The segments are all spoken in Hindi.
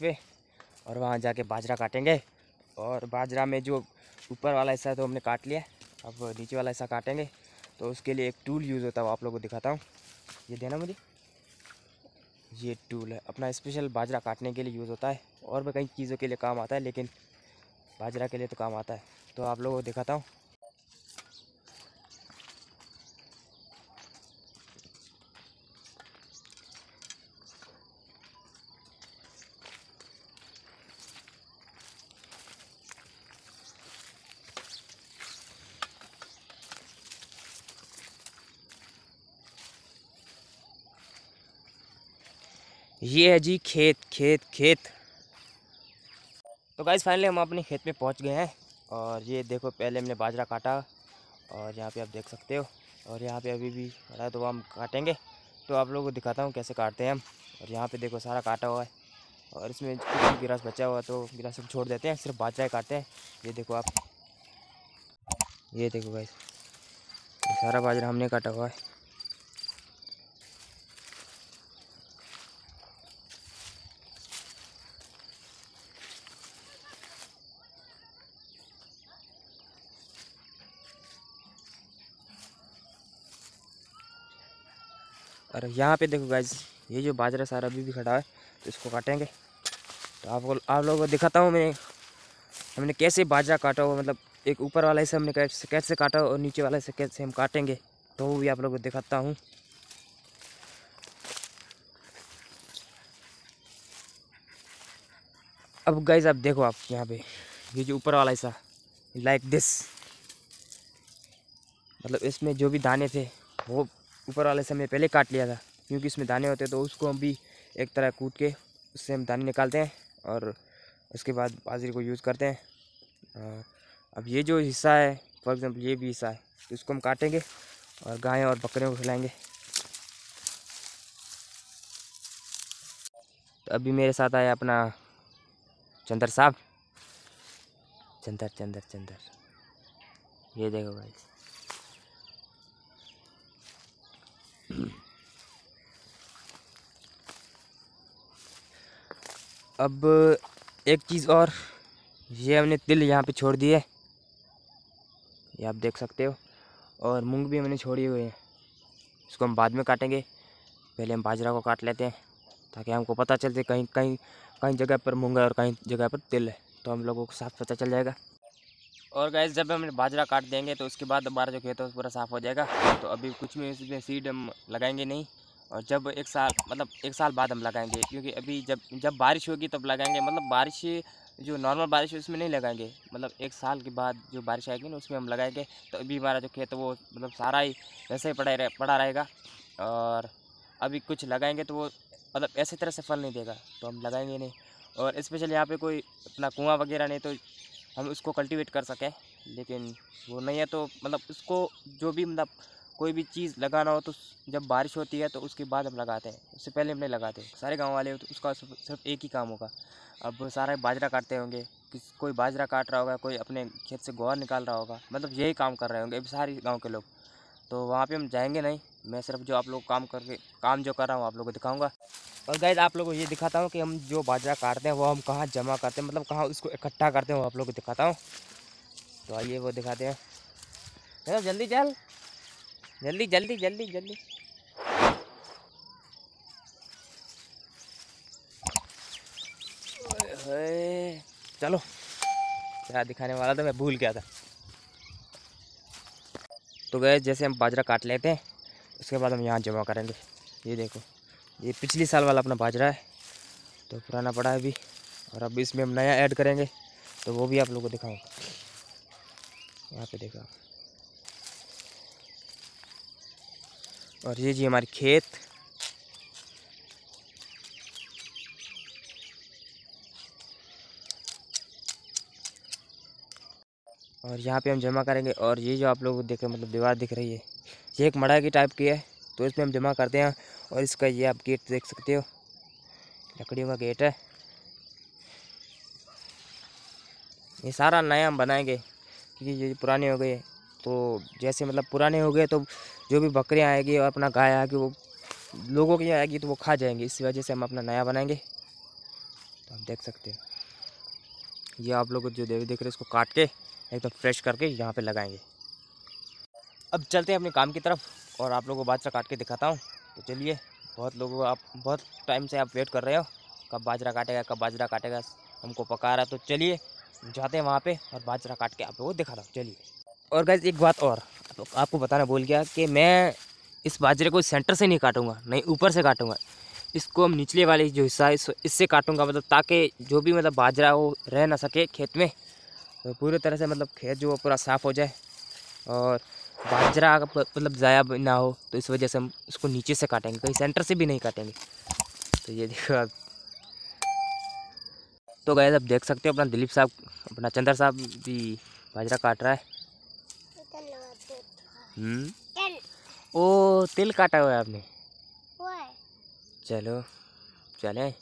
पे और वहाँ जाके बाजरा काटेंगे। और बाजरा में जो ऊपर वाला हिस्सा तो हमने काट लिया। अब नीचे वाला हिस्सा काटेंगे। तो उसके लिए एक टूल यूज़ होता है, वो आप लोगों को दिखाता हूँ। ये देना मुझे। ये टूल है। अपना स्पेशल बाजरा काटने के लिए यूज़ होता है। और भी कई चीज़ों के लिए काम आता है, लेकिन बाजरा के लिए तो काम आता है। तो आप लोगों को दिखाता हूँ। ये है जी खेत खेत खेत। तो गाइज़ फाइनली हम अपने खेत में पहुँच गए हैं। और ये देखो, पहले हमने बाजरा काटा, और यहाँ पे आप देख सकते हो। और यहाँ पे अभी भी खड़ा तो हम काटेंगे। तो आप लोगों को दिखाता हूँ कैसे काटते हैं हम। और यहाँ पे देखो, सारा काटा हुआ है। और इसमें कुछ गिरास बचा हुआ तो गिरास छोड़ देते हैं। सिर्फ़ बाजरा ही काटते हैं। ये देखो आप। ये देखो गाइज़ सारा बाजरा हमने काटा हुआ है। और यहाँ पे देखो गाइज़ ये जो बाजरा सारा अभी भी खड़ा है तो इसको काटेंगे। तो आपको, आप लोगों को दिखाता हूँ मैं, हमने कैसे बाजरा काटा हुआ मतलब एक ऊपर वाला हिस्सा हमने कैसे कैसे काटा और नीचे वाला हिस्सा कैसे हम काटेंगे तो वो भी आप लोगों को दिखाता हूँ। अब गाइज़ आप देखो आप यहाँ पे, ये जो ऊपर वाला हिस्सा लाइक दिस मतलब इसमें जो भी दाने थे, वो ऊपर वाले से हमने पहले काट लिया था, क्योंकि इसमें दाने होते हैं तो उसको हम भी एक तरह कूट के उससे हम दाने निकालते हैं और उसके बाद बाजरे को यूज़ करते हैं। अब ये जो हिस्सा है फॉर एग्ज़ाम्पल ये भी हिस्सा है तो इसको हम काटेंगे और गायें और बकरियों को खिलाएँगे। तो अभी मेरे साथ आया अपना चंदर साहब। चंदर चंदर चंदर। ये देखो भाई। अब एक चीज़ और, ये हमने तिल यहाँ पे छोड़ दिए। ये आप देख सकते हो, और मूंग भी हमने छोड़ी हुई है। इसको हम बाद में काटेंगे, पहले हम बाजरा को काट लेते हैं, ताकि हमको पता चलते कहीं कहीं कहीं जगह पर मूंग है और कहीं जगह पर तिल है। तो हम लोगों को साफ़ पता चल जाएगा। और गैस जब हम बाजरा काट देंगे तो उसके बाद हमारा जो खेत है पूरा साफ़ हो जाएगा। तो अभी कुछ में इसमें सीड हम लगाएँगे नहीं। और जब एक साल मतलब एक साल बाद हम लगाएँगे, क्योंकि अभी जब जब बारिश होगी, तब लगाएँगे। मतलब बारिश, जो नॉर्मल बारिश है, उसमें नहीं लगाएँगे। मतलब एक साल के बाद जो बारिश आएगी ना, उसमें हम लगाएँगे। तो अभी हमारा जो खेत है, वो मतलब सारा ही वैसे ही पड़ा रहे, पड़ा रहेगा। और अभी कुछ लगाएँगे तो वो मतलब ऐसे तरह से फल नहीं देगा। तो हम लगाएँगे नहीं। और स्पेशल यहाँ पे कोई अपना कुआँ वगैरह नहीं तो हम उसको कल्टीवेट कर सकें, लेकिन वो नहीं है तो मतलब उसको जो भी मतलब कोई भी चीज़ लगाना हो तो जब बारिश होती है तो उसके बाद हम लगाते हैं। उससे पहले हम नहीं लगाते सारे गाँव वाले तो उसका सिर्फ़ एक ही काम होगा। अब सारे बाजरा काटते होंगे, किस, कोई बाजरा काट रहा होगा, कोई अपने खेत से गोहर निकाल रहा होगा मतलब यही काम कर रहे होंगे अभी सारे गाँव के लोग। तो वहाँ पर हम जाएँगे नहीं, मैं सिर्फ़ जो आप लोग काम करके, काम जो कर रहा हूँ आप लोग को दिखाऊँगा। और गैस आप लोगों को ये दिखाता हूँ कि हम जो बाजरा काटते हैं, वो हम कहाँ जमा करते हैं मतलब कहाँ उसको इकट्ठा करते हैं, वो आप लोग को दिखाता हूँ। तो आइए वो दिखाते हैं। चलो जल्दी चल। जल्दी जल्दी जल्दी जल्दी। चलो। क्या दिखाने वाला था, मैं भूल गया था। तो गए जैसे हम बाजरा काट लेते हैं, उसके बाद हम यहाँ जमा करेंगे। ये देखो। ये पिछले साल वाला अपना बाजरा है तो पुराना पड़ा है अभी, और अब इसमें हम नया ऐड करेंगे तो वो भी आप लोगों को दिखाऊँगा यहाँ पे देखा और ये जी हमारी खेत। और यहाँ पे हम जमा करेंगे, और ये जो आप लोग देख मतलब दीवार दिख रही है, ये एक मड़ा की टाइप की है। तो इसमें हम जमा करते हैं और इसका ये आप गेट देख सकते हो। लकड़ियों का गेट है। ये सारा नया हम बनाएँगे, क्योंकि ये पुराने हो गए। तो जैसे मतलब पुराने हो गए तो जो भी बकरियाँ आएगी और अपना गाय आएगी, वो लोगों की आएगी तो वो खा जाएँगे। इसी वजह से हम अपना नया बनाएँगे। तो आप देख सकते हो। ये आप लोग जो देवी देख रहे हैं, इसको काट के एकदम तो फ्रेश करके यहाँ पे लगाएँगे। अब चलते हैं अपने काम की तरफ़। और आप लोगों को बाजरा काट के दिखाता हूँ। तो चलिए बहुत लोगों आप बहुत टाइम से आप वेट कर रहे हो। कब बाजरा काटेगा कब बाजरा काटेगा हमको पका रहा है। तो चलिए जाते हैं वहाँ पे और बाजरा काट के आप लोगों को दिखाता हूँ। चलिए। और गैस एक बात और तो आपको बताना भूल गया कि मैं इस बाजरे को सेंटर से नहीं काटूँगा नहीं ऊपर से काटूँगा। इसको हम निचले वाले जो हिस्सा है इस, इससे काटूँगा मतलब ताकि जो भी मतलब बाजरा वो रह ना सके खेत में। तो पूरी तरह से मतलब खेत जो पूरा साफ़ हो जाए। और बाजरा मतलब ज़ाया ना हो तो इस वजह से हम इसको नीचे से काटेंगे कहीं सेंटर से भी नहीं काटेंगे। तो ये देखो आप। तो गए आप देख सकते हो अपना दिलीप साहब अपना चंद्र साहब भी बाजरा काट रहा है। हम्म। ओ तिल काटा हुआ है आपने? चलो चले।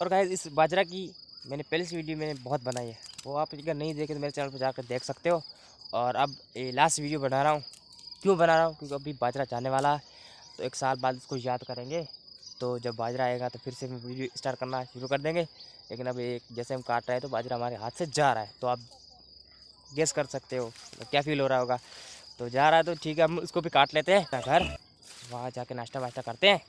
और गाइस इस बाजरा की मैंने पहले से वीडियो मैंने बहुत बनाई है। वो आप अगर नहीं देखे तो मेरे चैनल पर जाकर देख सकते हो। और अब ये लास्ट वीडियो बना रहा हूँ। क्यों बना रहा हूँ? क्योंकि अभी बाजरा जाने वाला है। तो एक साल बाद इसको याद करेंगे। तो जब बाजरा आएगा तो फिर से हम वीडियो स्टार्ट करना शुरू कर देंगे। लेकिन अब एक, जैसे हम काट रहे हैं तो बाजरा हमारे हाथ से जा रहा है। तो आप गेस कर सकते हो तो क्या फील हो रहा होगा। तो जा रहा है तो ठीक है, हम उसको भी काट लेते हैं घर। वहाँ जाके नाश्ता वाश्ता करते हैं।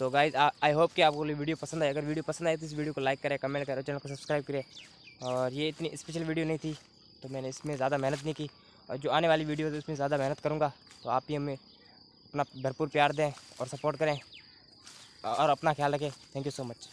तो गाइज़ आई होप कि आपको वीडियो पसंद आए। अगर वीडियो पसंद आए तो इस वीडियो को लाइक करें कमेंट करें चैनल को सब्सक्राइब करें। और ये इतनी स्पेशल वीडियो नहीं थी तो मैंने इसमें ज़्यादा मेहनत नहीं की। और जो आने वाली वीडियो है, उसमें ज़्यादा मेहनत करूँगा। तो आप ही हमें अपना भरपूर प्यार दें और सपोर्ट करें। और अपना ख्याल रखें। Thank you so much